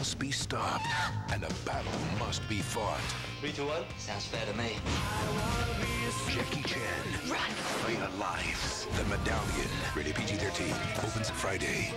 must be stopped, and a battle must be fought. Three, two, one. Sounds fair to me. Jackie Chan. Run! For your lives. The Medallion. Rated PG-13. Opens Friday.